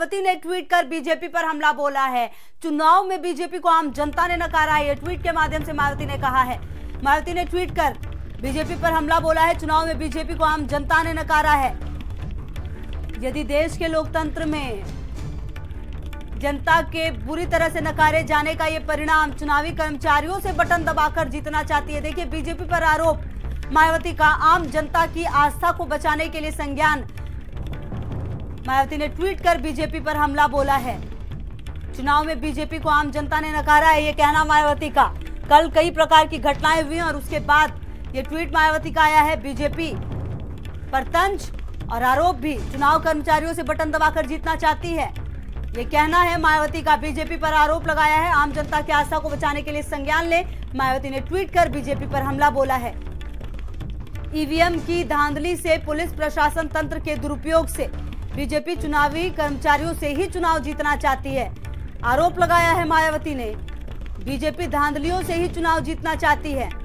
मायावती ने ट्वीट कर बीजेपी पर हमला बोला है। चुनाव में बीजेपी को आम जनता ने नकारा है ट्वीट के माध्यम से मायावती ने कहा है। मायावती ने ट्वीट कर, बीजेपी पर हमला बोला है, चुनाव में बीजेपी को आम जनता ने नकारा है। यदि देश के लोकतंत्र में जनता के बुरी तरह से नकारे जाने का ये परिणाम चुनावी कर्मचारियों से बटन दबाकर जीतना चाहती है, देखिए बीजेपी पर आरोप, मायावती का आम जनता की आस्था को बचाने के लिए संज्ञान मायावती ने ट्वीट कर बीजेपी पर हमला बोला है। चुनाव में बीजेपी को आम जनता ने नकारा है, ये कहना मायावती का। कल कई प्रकार की घटनाएँ हुई और उसके बाद ये ट्वीट मायावती का आया है। बीजेपी पर तंज और आरोप भी। चुनाव कर्मचारियों से बटन दबाकर जीतना चाहती है। ये कहना है मायावती का। बीजेपी पर आरोप लगाया है। आम जनता की आस्था को बचाने के लिए संज्ञान ले। मायावती ने ट्वीट कर बीजेपी पर हमला बोला है। ईवीएम की धांधली से पुलिस प्रशासन तंत्र के दुरुपयोग से बीजेपी चुनावी कर्मचारियों से ही चुनाव जीतना चाहती है। आरोप लगाया है मायावती ने। बीजेपी धांधलियों से ही चुनाव जीतना चाहती है।